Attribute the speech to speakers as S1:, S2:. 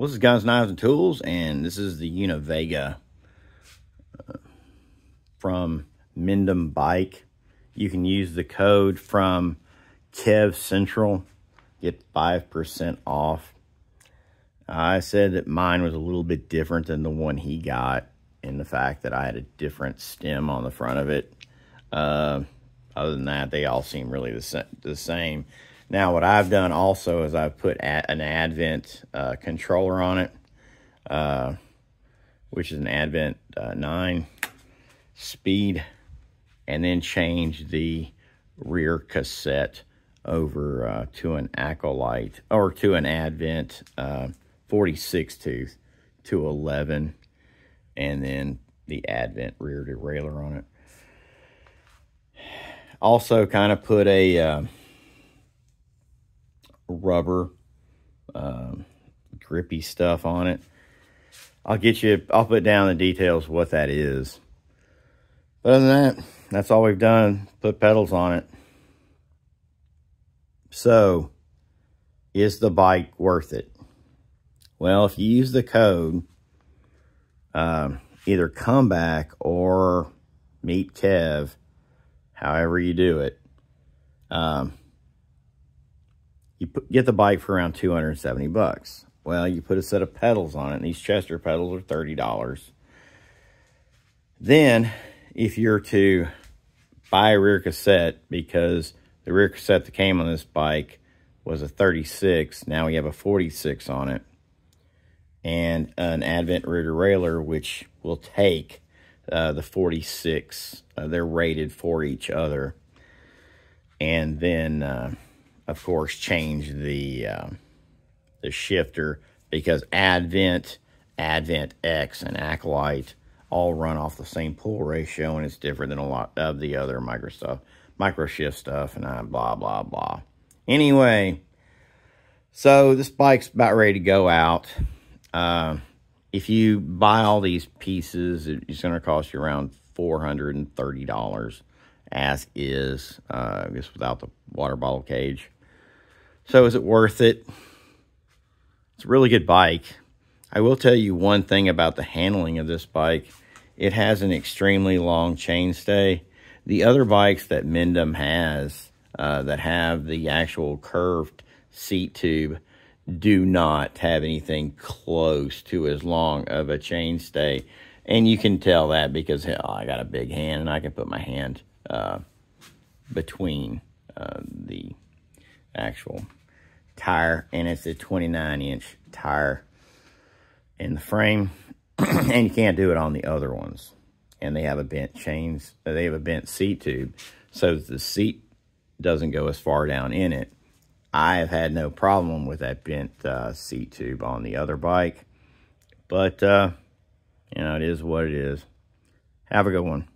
S1: This is Guns, Knives, and Tools, and this is the Univega uh, from Mindom Bike. You can use the code from Kev Central, get 5% off. I said that mine was a little bit different than the one he got in the fact that I had a different stem on the front of it. Uh, other than that, they all seem really the, the same. Now, what I've done also is I've put an Advent uh, controller on it, uh, which is an Advent uh, 9 speed, and then changed the rear cassette over uh, to an Acolyte, or to an Advent uh, 46 tooth to 11, and then the Advent rear derailleur on it. Also kind of put a uh, rubber um, grippy stuff on it. I'll get you, I'll put down the details what that is. But other than that, that's all we've done. Put pedals on it. So, is the bike worth it? Well, if you use the code, um, either come back or meet Kev, however you do it, um, you put, get the bike for around 270 bucks. Well, you put a set of pedals on it, and these Chester pedals are $30. Then, if you're to buy a rear cassette, because the rear cassette that came on this bike was a 36, now we have a 46 on it, and an Advent rear derailleur, which will take uh, the 46. Uh, they're rated for each other. And then... Uh, of course, change the uh, the shifter because Advent, Advent X, and Acolyte all run off the same pull ratio, and it's different than a lot of the other micro stuff, micro shift stuff, and I blah blah blah. Anyway, so this bike's about ready to go out. Uh, if you buy all these pieces, it's going to cost you around four hundred and thirty dollars, as is, uh, I guess without the water bottle cage. So is it worth it? It's a really good bike. I will tell you one thing about the handling of this bike. It has an extremely long chainstay. The other bikes that Mendham has uh, that have the actual curved seat tube do not have anything close to as long of a chainstay. And you can tell that because hell, I got a big hand and I can put my hand uh, between uh, the actual tire and it's a 29 inch tire in the frame. And you can't do it on the other ones. And they have a bent chains they have a bent seat tube so the seat doesn't go as far down in it. I have had no problem with that bent uh, seat tube on the other bike but uh, you know it is what it is. Have a good one